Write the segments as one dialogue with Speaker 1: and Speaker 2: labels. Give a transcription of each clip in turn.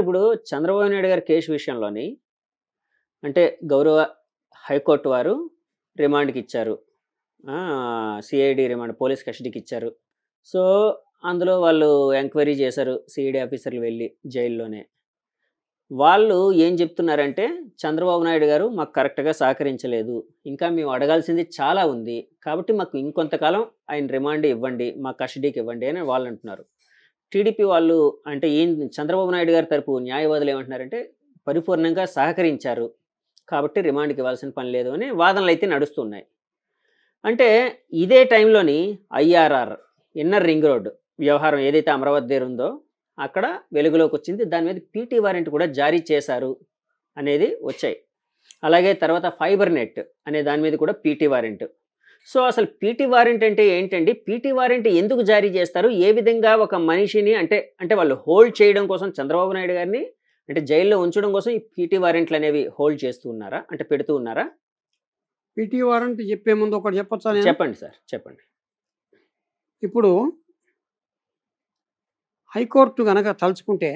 Speaker 1: ఇప్పుడు చంద్రబాబు నాయుడు గారి కేసు విషయంలోని అంటే గౌరవ హైకోర్టు వారు రిమాండ్కి ఇచ్చారు. సిఐడి రిమాండ్ పోలీస్ కస్టడీకి ఇచ్చారు. సో అందులో వాళ్ళు ఎంక్వైరీ చేశారు సిఐడి ఆఫీసర్లు వెళ్ళి జైల్లోనే. వాళ్ళు ఏం చెప్తున్నారంటే చంద్రబాబు నాయుడు గారు మాకు కరెక్ట్గా సహకరించలేదు. ఇంకా మేము అడగాల్సింది చాలా ఉంది. కాబట్టి మాకు ఇంకొంతకాలం ఆయన రిమాండ్ ఇవ్వండి మా కస్టడీకి ఇవ్వండి అని వాళ్ళు అంటున్నారు. టీడీపీ వాళ్ళు అంటే ఏం చంద్రబాబు నాయుడు గారి తరపు న్యాయవాదులు ఏమంటున్నారంటే పరిపూర్ణంగా సహకరించారు. కాబట్టి రిమాండ్కి ఇవ్వాల్సిన పని లేదు అని వాదనలు అయితే నడుస్తున్నాయి. అంటే ఇదే టైంలోని ఐఆర్ఆర్ ఇన్నర్ రింగ్ రోడ్ వ్యవహారం ఏదైతే అమరావతి దగ్గర ఉందో అక్కడ వెలుగులోకి వచ్చింది. దాని మీద పీటీ వారెంట్ కూడా జారీ చేశారు అనేది వచ్చాయి. అలాగే తర్వాత ఫైబర్ నెట్ అనే దాని మీద కూడా పీటీ వారెంట్ సో అసలు పీటీ వారెంట్ అంటే ఏంటండి? పీటీ వారెంట్ ఎందుకు జారీ చేస్తారు? ఏ విధంగా ఒక మనిషిని అంటే అంటే వాళ్ళు హోల్డ్ చేయడం కోసం చంద్రబాబు నాయుడు గారిని అంటే జైల్లో ఉంచడం కోసం ఈ పీటీ వారెంట్లు అనేవి హోల్డ్ చేస్తూ ఉన్నారా? అంటే పెడుతూ ఉన్నారా?
Speaker 2: పీటీ వారెంట్ చెప్పే ముందు ఒకటి చెప్పొచ్చా
Speaker 1: చెప్పండి సార్ చెప్పండి.
Speaker 2: ఇప్పుడు హైకోర్టు గనక తలుచుకుంటే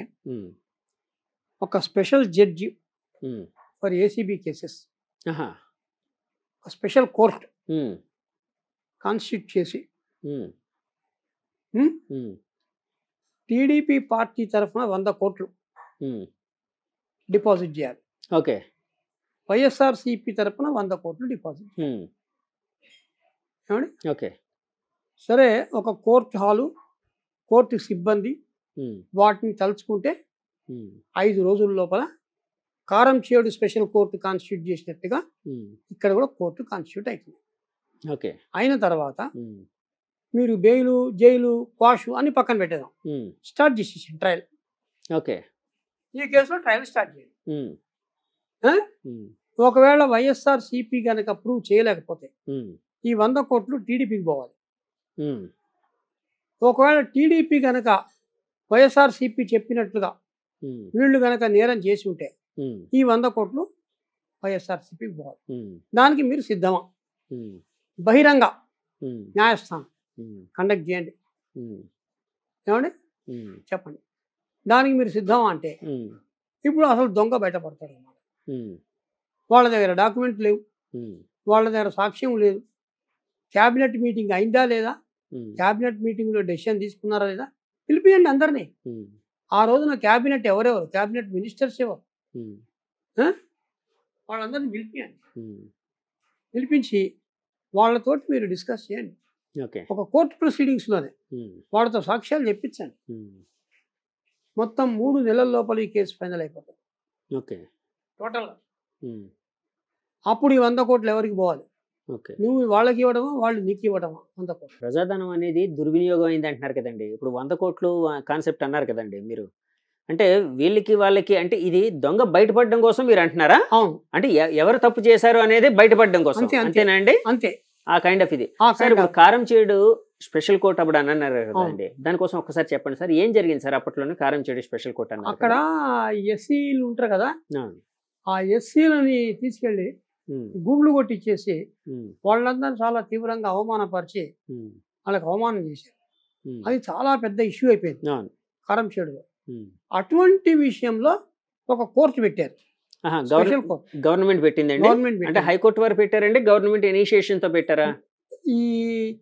Speaker 2: ఒక special judge for ACB cases. Special court constitute చేసి. టీడీపీ పార్టీ తరఫున వంద కోట్లు. డిపాజిట్ చేయాలి.
Speaker 1: ఓకే.
Speaker 2: వైఎస్ఆర్సీపీ తరఫున వంద కోట్లు డిపాజిట్ ఏమండి?
Speaker 1: ఓకే.
Speaker 2: సరే ఒక కోర్టు హాలు కోర్టు సిబ్బంది వాటిని తలుచుకుంటే ఐదు రోజుల లోపల కారం చేడు స్పెషల్ కోర్టు కాన్స్టిట్యూట్ చేసినట్టుగా ఇక్కడ కూడా కోర్టు కాన్స్టిట్యూట్ అవుతుంది.
Speaker 1: ఓకే.
Speaker 2: అయిన తర్వాత మీరు బెయిలు జైలు క్వాషు అన్ని పక్కన పెట్టేదాం స్టార్ట్ చేసేసాం ట్రయల్.
Speaker 1: ఓకే.
Speaker 2: ఈ కేసులో ట్రయల్ స్టార్ట్ చేయండి. ఒకవేళ వైఎస్ఆర్ సిపి కనుక ప్రూవ్ చేయలేకపోతే ఈ వంద కోట్లు టీడీపీకి పోవాలి. ఒకవేళ టీడీపీ కనుక వైఎస్ఆర్ సిపి చెప్పినట్లుగా వీళ్ళు కనుక నేరం చేసి ఉంటే ఈ వంద కోట్లు వైఎస్ఆర్ సిపికి పోవాలి. దానికి మీరు సిద్ధమా? బహిరంగ న్యాయస్థానం. కండక్ట్ చేయండి. ఏమండి? చెప్పండి. దానికి మీరు సిద్ధమా అంటే ఇప్పుడు అసలు దొంగ బయటపడతాడు అన్నమాట వాళ్ళ దగ్గర డాక్యుమెంట్ లేవు. వాళ్ళ దగ్గర సాక్ష్యం లేదు. క్యాబినెట్ మీటింగ్ అయిందా లేదా? క్యాబినెట్ మీటింగ్లో డెసిషన్ తీసుకున్నారా లేదా? పిలిపియండి అందరినీ. ఆ రోజున క్యాబినెట్ ఎవరెవరు? క్యాబినెట్ మినిస్టర్స్ ఎవరు? వాళ్ళందరినీ పిలిపియండి. పిలిపించి వాళ్ళతోటి మీరు డిస్కస్ చేయండి.
Speaker 1: ఓకే.
Speaker 2: ఒక కోర్టు ప్రొసీడింగ్స్లోనే
Speaker 1: ఉమ్,
Speaker 2: వాళ్ళతో సాక్ష్యాలు చెప్పించండి. మొత్తం మూడు నెలల లోపల ఈ కేసు ఫైనల్ అయిపోతుంది.
Speaker 1: ఓకే.
Speaker 2: టోటల్గా.
Speaker 1: ఉమ్,
Speaker 2: అప్పుడు ఈ వంద కోట్లు ఎవరికి పోవాలి?
Speaker 1: ఓకే.
Speaker 2: నువ్వు వాళ్ళకి ఇవ్వడమా వాళ్ళు నీకు ఇవ్వడమా? వంద కోట్లు.
Speaker 1: ప్రజాధనం అనేది దుర్వినియోగం అయింది అంటున్నారు కదండి. ఇప్పుడు వంద కోట్లు కాన్సెప్ట్ అన్నారు కదండి మీరు. అంటే వీళ్ళకి వాళ్ళకి అంటే ఇది దొంగ బయటపడడం కోసం మీరు అంటున్నారా?
Speaker 2: అవును.
Speaker 1: అంటే ఎవరు తప్పు చేశారు అనేది బయటపడడం కోసం.
Speaker 2: అంతే, అంతే.
Speaker 1: అంతేనండి?
Speaker 2: అంతే.
Speaker 1: ఆ కైండ్ ఆఫ్ ఇది. సార్ ఇప్పుడు కారం చేడు స్పెషల్ కోర్ట్ అప్పుడు అని అన్నారు కదండి దానికోసం ఒక్కసారి చెప్పండి సార్. ఏం జరిగింది సార్ అప్పట్లోనే కారం చేడు స్పెషల్ కోర్ట్ అన్నారు
Speaker 2: అక్కడ? ఎస్సీలు ఉంటారు కదా?
Speaker 1: ఆ,
Speaker 2: ఎస్సీలని తీసుకెళ్ళి గుండ్లు కొట్టించేసి వాళ్ళందరూ చాలా తీవ్రంగా అవమానపరిచి వాళ్ళకి అవమానం చేశారు. అది చాలా పెద్ద ఇష్యూ అయిపోయింది. కారం చేడులో. అటువంటి విషయంలో ఒక కోర్టు పెట్టారు.
Speaker 1: గవర్నమెంట్ పెట్టిందండి? అంటే. హైకోర్టు వారు పెట్టారండి? గవర్నమెంట్ ఇనిషియేషన్తో పెట్టారా?
Speaker 2: ఈ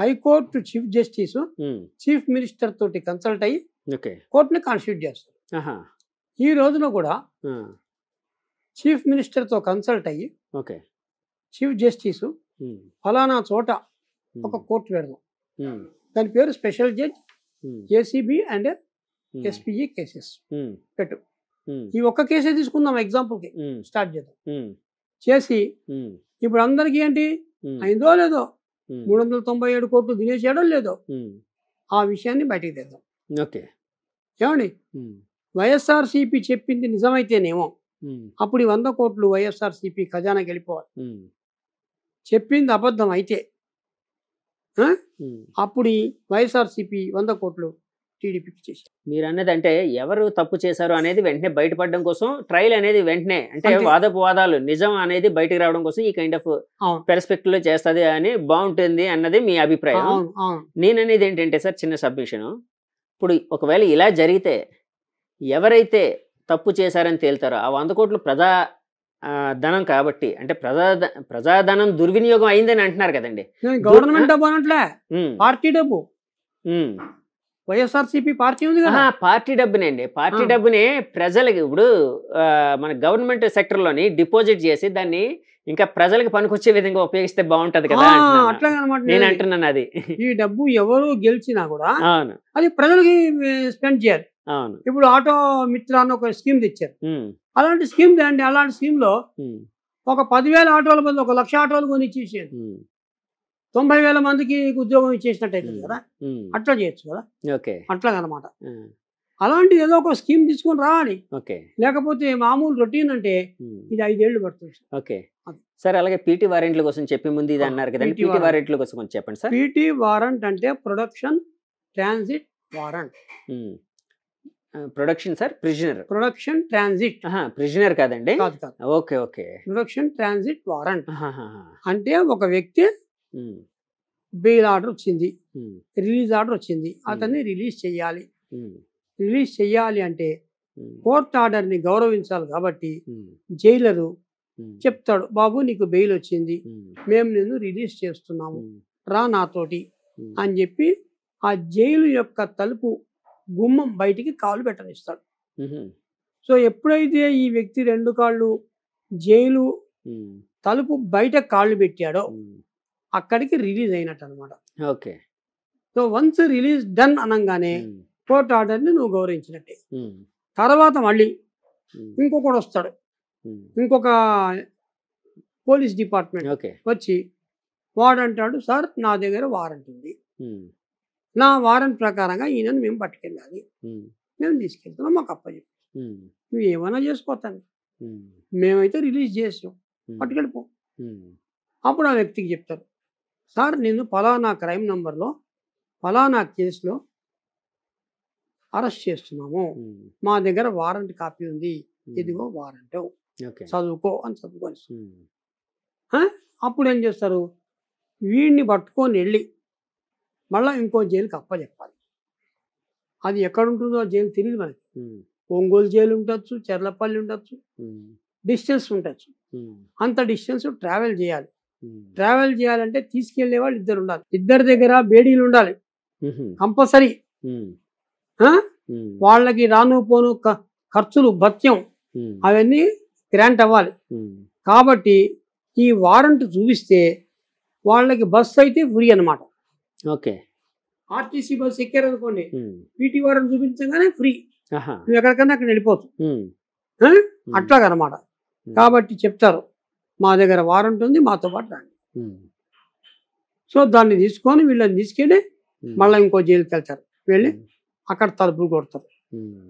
Speaker 2: high court chief justice chief minister తోటి కన్సల్ట్ అయ్యి
Speaker 1: ఓకే.
Speaker 2: కోర్టుని కాన్స్టిట్యూట్ చేస్తారు. ఈ రోజున కూడా చీఫ్ మినిస్టర్తో కన్సల్ట్ అయ్యి
Speaker 1: ఓకే.
Speaker 2: చీఫ్ జస్టిస్ ఫలానా చోట ఒక కోర్టు పెడదాం. దాని పేరు special judge ACB and SPG cases
Speaker 1: um,
Speaker 2: పెట్టు.
Speaker 1: ఉమ్,
Speaker 2: ఈ ఒక్క కేసే తీసుకుందాం ఎగ్జాంపుల్కి స్టార్ట్ చేద్దాం. చేసి ఇప్పుడు అందరికీ ఏంటి? అయిందో లేదో? మూడు వందల తొంభై ఏడు కోట్లు తినేసాడో లేదో? ఆ విషయాన్ని బయటికి తెద్దాం.
Speaker 1: ఓకే.
Speaker 2: ఏమండి? వైఎస్ఆర్సీపీ చెప్పింది నిజమైతేనేమో అప్పుడు ఈ వంద కోట్లు వైఎస్ఆర్సీపీ ఖజానాకి వెళ్ళిపోవాలి. చెప్పింది అబద్ధం అయితే. అప్పుడు వైఎస్ఆర్సీపీ వంద కోట్లు టీడీపీకి చేసి
Speaker 1: మీరు అన్నది అంటే ఎవరు తప్పు చేశారు అనేది వెంటనే బయటపడడం కోసం ట్రయల్ అనేది వెంటనే అంటే
Speaker 2: అంతే.
Speaker 1: వాదోపవాదాలు నిజం అనేది బయటకు రావడం కోసం ఈ కైండ్ ఆఫ్ పెర్స్పెక్టివ్లో చేస్తుంది అని బాగుంటుంది అన్నది మీ అభిప్రాయం.
Speaker 2: అవును అవును.
Speaker 1: నేను అనేది ఏంటంటే సార్ చిన్న సబ్మిషన్. ఇప్పుడు ఒకవేళ ఇలా జరిగితే ఎవరైతే తప్పు చేశారని తేల్తారో ఆ వంద కోట్లు ప్రజా ధనం కాబట్టి అంటే ప్రజా ప్రజాధనం దుర్వినియోగం అయిందని అంటున్నారు కదండి.
Speaker 2: గవర్నమెంట్ డబ్బు అనట్లే పార్టీ డబ్బు. వైఎస్ఆర్సీపీ పార్టీ ఉంది కదా.
Speaker 1: పార్టీ డబ్బునండి. పార్టీ
Speaker 2: ఆ.
Speaker 1: డబ్బుని ప్రజలకి ఇప్పుడు మన గవర్నమెంట్ సెక్టర్లోని డిపాజిట్ చేసి దాన్ని ఇంకా ప్రజలకు పనికొచ్చే విధంగా ఉపయోగిస్తే బాగుంటది కదా
Speaker 2: ఆ,
Speaker 1: అంటున్నాను.
Speaker 2: అట్లాగే అనమాట
Speaker 1: నేను అంటున్నాను అది.
Speaker 2: ఈ డబ్బు ఎవరు గెలిచినా కూడా
Speaker 1: అవును.
Speaker 2: అది ప్రజలకి స్పెండ్ చేయాలి.
Speaker 1: అవును.
Speaker 2: ఇప్పుడు ఆటో మిత్ర అని ఒక స్కీమ్ తెచ్చారు. అలాంటి స్కీమ్ తేండి అలాంటి
Speaker 1: స్కీమ్లో
Speaker 2: ఒక పదివేల ఆటోల బదులు ఒక లక్ష ఆటోలు కొని ఇచ్చేసేది తొంభై వేల మందికి ఉద్యోగం ఇచ్చేసినట్టు అవుతుంది కదా? అట్లా చేయొచ్చు కదా?
Speaker 1: ఓకే.
Speaker 2: అట్లాగనమాట.
Speaker 1: ఆ,
Speaker 2: అలాంటి ఏదో ఒక స్కీమ్ తీసుకొని రావాలి.
Speaker 1: ఓకే.
Speaker 2: లేకపోతే మామూలు రొటీన్ అంటే ఇది ఐదేళ్ళు పడుతుంది
Speaker 1: ఓకే. సార్ అలాగే పీటీ వారెంట్ల కోసం చెప్పే ముందు ఇది అన్నారు కదండి.
Speaker 2: PT
Speaker 1: PT
Speaker 2: warrant.
Speaker 1: వారెంట్ల కోసం కొంచెం చెప్పండి సార్.
Speaker 2: పీటీ వారంట్ అంటే production transit warrant.
Speaker 1: Production sir prisoner.
Speaker 2: Production transit.
Speaker 1: Prisoner కాదండి.
Speaker 2: కాదు కాదు.
Speaker 1: Okay okay.
Speaker 2: Production transit warrant. అంటే ఒక వ్యక్తి బెయిల్ ఆర్డర్ వచ్చింది. రిలీజ్ ఆర్డర్ వచ్చింది. అతన్ని రిలీజ్ చేయాలి. రిలీజ్ చేయాలి అంటే కోర్ట్ ఆర్డర్ని గౌరవించాలి కాబట్టి జైలరు చెప్తాడు బాబు నీకు బెయిల్ వచ్చింది. మేము నిన్ను రిలీజ్ చేస్తున్నాము. రా నాతోటి అని చెప్పి ఆ జైలు యొక్క తలుపు గుమ్మం బయటికి కాలు పెట్టనిస్తాడు. సో ఎప్పుడైతే ఈ వ్యక్తి రెండు కాళ్ళు జైలు తలుపు బయట కాళ్ళు పెట్టాడో అక్కడికి రిలీజ్ అయినట్టు అనమాట
Speaker 1: okay.
Speaker 2: So once release done అనగానే కోర్ట్ ఆర్డర్ని నువ్వు గౌరవించినట్టే. తర్వాత మళ్ళీ ఇంకొకడు వస్తాడు. ఇంకొక పోలీస్ డిపార్ట్మెంట్
Speaker 1: ఓకే.
Speaker 2: వచ్చి వాడు అంటాడు సార్ నా దగ్గర వారెంట్ ఉంది. నా వారెంట్ ప్రకారంగా ఈయనను మేము పట్టుకెళ్ళాలి. మేము. తీసుకెళ్తున్నాం మాకు అప్పచెప్పి. నువ్వు ఏమైనా చేసుకోతాను. మేమైతే రిలీజ్ చేసాం. పట్టుకెళ్ళిపో. అప్పుడు ఆ వ్యక్తికి చెప్తారు సార్ నేను ఫలానా క్రైమ్ నంబర్లో ఫలానా కేసులో అరెస్ట్ చేస్తున్నాము. మా దగ్గర వారెంట్ కాపీ ఉంది. ఇదిగో వారెంట్.
Speaker 1: ఓకే.
Speaker 2: చదువుకో అని చదువుకొని అప్పుడు ఏం చేస్తారు? వీడిని పట్టుకొని వెళ్ళి మళ్ళీ ఇంకో జైలుకి అప్పచెప్పాలి అది ఎక్కడ ఉంటుందో ఆ జైలు తెలియదు మనకి. ఒంగోలు జైలు ఉండొచ్చు చెర్లపల్లి ఉండొచ్చు డిస్టెన్స్ ఉండొచ్చు. అంత డిస్టెన్స్ ట్రావెల్ చేయాలి. ట్రావెల్ చేయాలంటే తీసుకెళ్ళే వాళ్ళు ఇద్దరు ఉండాలి. ఇద్దరి దగ్గర బేడీలు ఉండాలి. కంపల్సరీ. వాళ్ళకి రాను పోను ఖర్చులు భత్యం అవన్నీ గ్రాంట్ అవ్వాలి. కాబట్టి ఈ వారెంట్ చూపిస్తే వాళ్ళకి బస్సు అయితే ఫ్రీ అన్నమాట.
Speaker 1: ఓకే.
Speaker 2: ఆర్టీసీ బస్సు ఎక్కారనుకోండి పీటీ వారెంట్ చూపించగానే ఫ్రీ. నువ్వు ఎక్కడికన్నా అక్కడ వెళ్ళిపోవచ్చు?
Speaker 1: ఉమ్,
Speaker 2: అట్లాగనమాట కాబట్టి చెప్తారు. మా దగ్గర వారెంట్ ఉంది మాతో పాటు రండి. సో దాన్ని తీసుకొని వీళ్ళని తీసుకెళ్ళి మళ్ళీ ఇంకో జైలుకి వెళ్తారు. వెళ్ళి అక్కడ తలుపులు కొడతారు.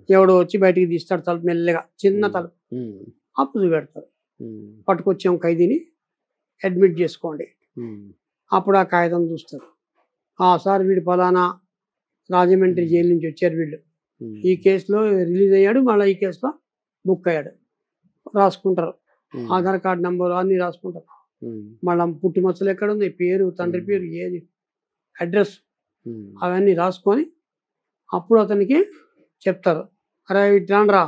Speaker 2: ఎవడో వచ్చి బయటికి తీస్తాడు తలుపు మెల్లగా చిన్న. తలుపు.
Speaker 1: ఉమ్,
Speaker 2: అప్పు చూపెడతారు
Speaker 1: ఉమ్,
Speaker 2: పట్టుకొచ్చాం ఖైదీని అడ్మిట్ చేసుకోండి. అప్పుడు ఆ కాగితం చూస్తారు. ఆ సార్ వీడు ఫలానా రాజమండ్రి జైలు నుంచి వచ్చారు వీళ్ళు. ఈ కేసులో రిలీజ్ అయ్యాడు మళ్ళీ ఈ కేసులో బుక్ అయ్యాడు. రాసుకుంటారు. ఆధార్ కార్డ్ నెంబర్ అన్నీ రాసుకుంటారు
Speaker 1: ఉమ్,
Speaker 2: మళ్ళీ పుట్టి మచ్చలు ఎక్కడ ఉంది పేరు తండ్రి. పేరు ఏది? అడ్రస్ అవన్నీ రాసుకొని అప్పుడు అతనికి చెప్తారు. అరే ఇటు రా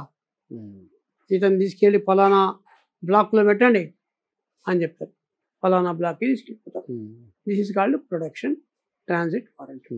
Speaker 1: ఉమ్,
Speaker 2: ఇతను తీసుకెళ్ళి ఫలానా బ్లాక్లో పెట్టండి అని చెప్తారు. ఫలానా బ్లాక్కి తీసుకెళ్ళిపోతారు. This is called production transit warrant.